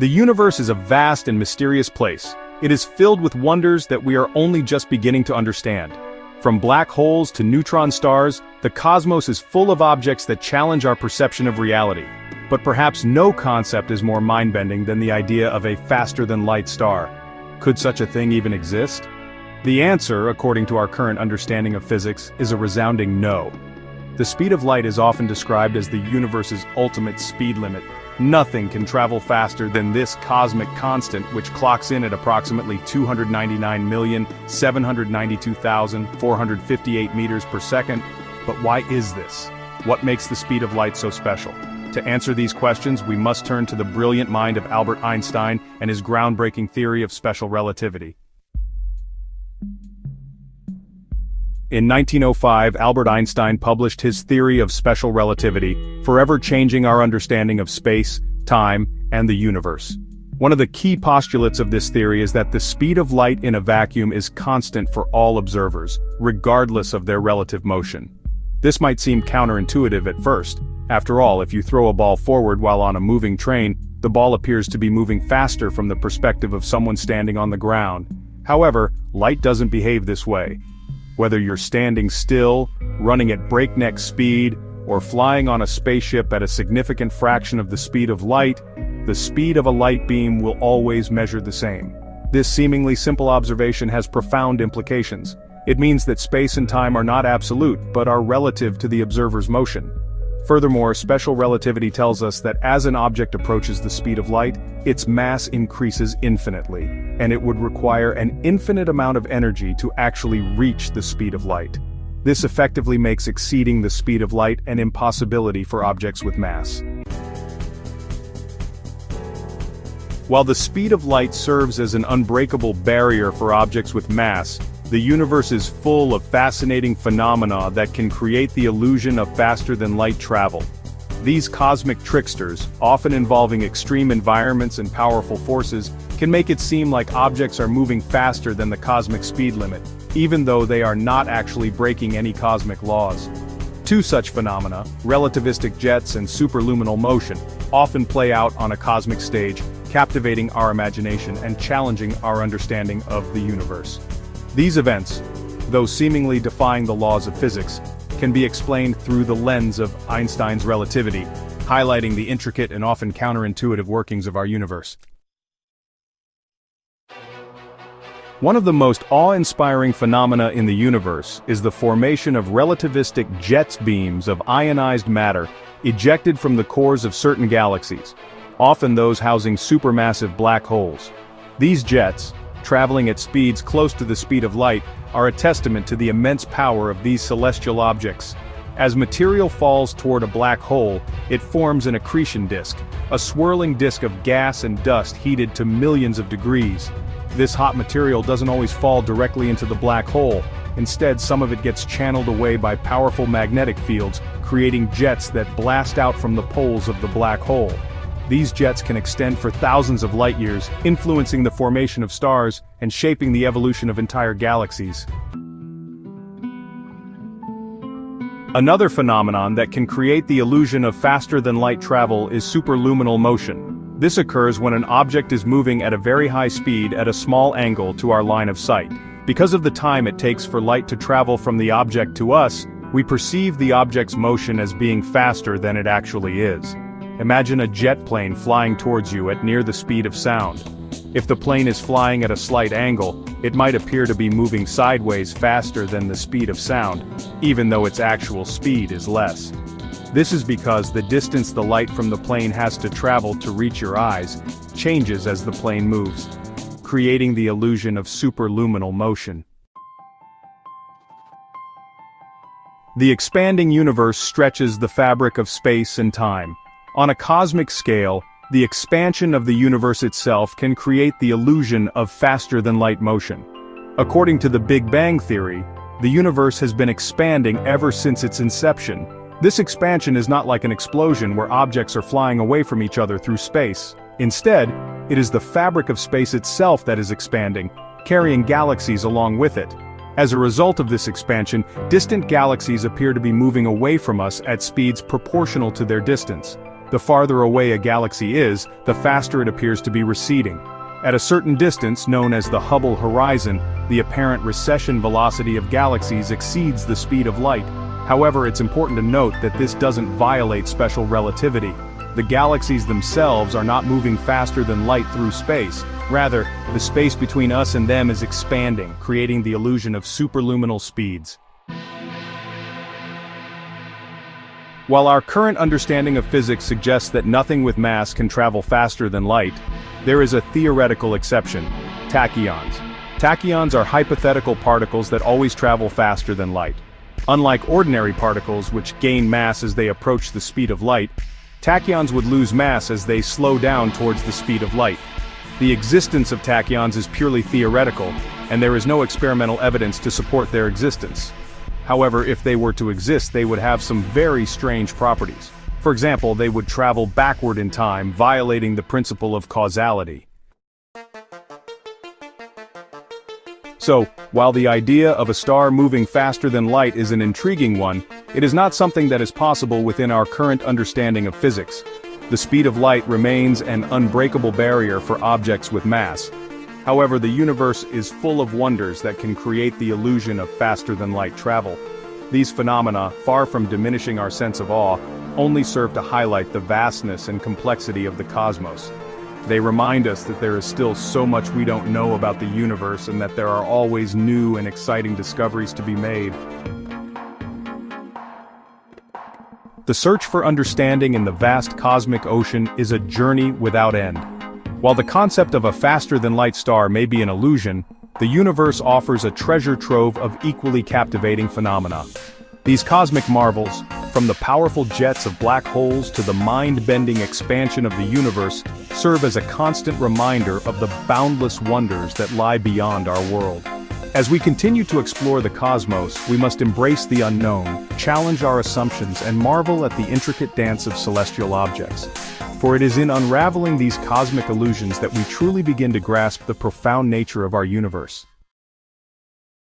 The universe is a vast and mysterious place. It is filled with wonders that we are only just beginning to understand. From black holes to neutron stars, the cosmos is full of objects that challenge our perception of reality. But perhaps no concept is more mind-bending than the idea of a faster-than-light star. Could such a thing even exist? The answer, according to our current understanding of physics, is a resounding no. The speed of light is often described as the universe's ultimate speed limit. Nothing can travel faster than this cosmic constant which clocks in at approximately 299,792,458 meters per second. But why is this? What makes the speed of light so special? To answer these questions, we must turn to the brilliant mind of Albert Einstein and his groundbreaking theory of special relativity. In 1905 Albert Einstein published his theory of special relativity, forever changing our understanding of space, time, and the universe. One of the key postulates of this theory is that the speed of light in a vacuum is constant for all observers, regardless of their relative motion. This might seem counterintuitive at first. After all, if you throw a ball forward while on a moving train, the ball appears to be moving faster from the perspective of someone standing on the ground. However, light doesn't behave this way. Whether you're standing still, running at breakneck speed, or flying on a spaceship at a significant fraction of the speed of light, the speed of a light beam will always measure the same. This seemingly simple observation has profound implications. It means that space and time are not absolute but are relative to the observer's motion. Furthermore, special relativity tells us that as an object approaches the speed of light, its mass increases infinitely, and it would require an infinite amount of energy to actually reach the speed of light. This effectively makes exceeding the speed of light an impossibility for objects with mass. While the speed of light serves as an unbreakable barrier for objects with mass, the universe is full of fascinating phenomena that can create the illusion of faster-than-light travel. These cosmic tricksters, often involving extreme environments and powerful forces, can make it seem like objects are moving faster than the cosmic speed limit, even though they are not actually breaking any cosmic laws. Two such phenomena, relativistic jets and superluminal motion, often play out on a cosmic stage, captivating our imagination and challenging our understanding of the universe. These events, though seemingly defying the laws of physics, can be explained through the lens of Einstein's relativity, highlighting the intricate and often counterintuitive workings of our universe. One of the most awe-inspiring phenomena in the universe is the formation of relativistic jets beams of ionized matter ejected from the cores of certain galaxies, often those housing supermassive black holes. These jets, traveling at speeds close to the speed of light, are a testament to the immense power of these celestial objects. As material falls toward a black hole, it forms an accretion disk, a swirling disk of gas and dust heated to millions of degrees. This hot material doesn't always fall directly into the black hole, instead some of it gets channeled away by powerful magnetic fields, creating jets that blast out from the poles of the black hole. These jets can extend for thousands of light years, influencing the formation of stars and shaping the evolution of entire galaxies. Another phenomenon that can create the illusion of faster-than-light travel is superluminal motion. This occurs when an object is moving at a very high speed at a small angle to our line of sight. Because of the time it takes for light to travel from the object to us, we perceive the object's motion as being faster than it actually is. Imagine a jet plane flying towards you at near the speed of sound. If the plane is flying at a slight angle, it might appear to be moving sideways faster than the speed of sound, even though its actual speed is less. This is because the distance the light from the plane has to travel to reach your eyes changes as the plane moves, creating the illusion of superluminal motion. The expanding universe stretches the fabric of space and time, on a cosmic scale, the expansion of the universe itself can create the illusion of faster-than-light motion. According to the Big Bang Theory, the universe has been expanding ever since its inception. This expansion is not like an explosion where objects are flying away from each other through space. Instead, it is the fabric of space itself that is expanding, carrying galaxies along with it. As a result of this expansion, distant galaxies appear to be moving away from us at speeds proportional to their distance. The farther away a galaxy is, the faster it appears to be receding. At a certain distance, known as the Hubble horizon, the apparent recession velocity of galaxies exceeds the speed of light. However, it's important to note that this doesn't violate special relativity. The galaxies themselves are not moving faster than light through space. Rather, the space between us and them is expanding, creating the illusion of superluminal speeds. While our current understanding of physics suggests that nothing with mass can travel faster than light, there is a theoretical exception, tachyons. Tachyons are hypothetical particles that always travel faster than light. Unlike ordinary particles which gain mass as they approach the speed of light, tachyons would lose mass as they slow down towards the speed of light. The existence of tachyons is purely theoretical, and there is no experimental evidence to support their existence. However, if they were to exist they would have some very strange properties. For example, they would travel backward in time, violating the principle of causality. So, while the idea of a star moving faster than light is an intriguing one, it is not something that is possible within our current understanding of physics. The speed of light remains an unbreakable barrier for objects with mass, However, the universe is full of wonders that can create the illusion of faster-than-light travel. These phenomena, far from diminishing our sense of awe, only serve to highlight the vastness and complexity of the cosmos. They remind us that there is still so much we don't know about the universe and that there are always new and exciting discoveries to be made. The search for understanding in the vast cosmic ocean is a journey without end. While the concept of a faster-than-light star may be an illusion, the universe offers a treasure trove of equally captivating phenomena. These cosmic marvels, from the powerful jets of black holes to the mind-bending expansion of the universe, serve as a constant reminder of the boundless wonders that lie beyond our world. As we continue to explore the cosmos, we must embrace the unknown, challenge our assumptions and marvel at the intricate dance of celestial objects. For it is in unraveling these cosmic illusions that we truly begin to grasp the profound nature of our universe.